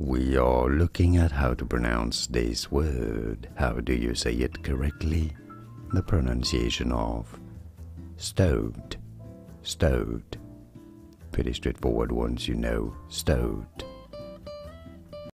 We are looking at how to pronounce this word. How do you say it correctly? The pronunciation of stoat, stoat. Pretty straightforward once you know stoat.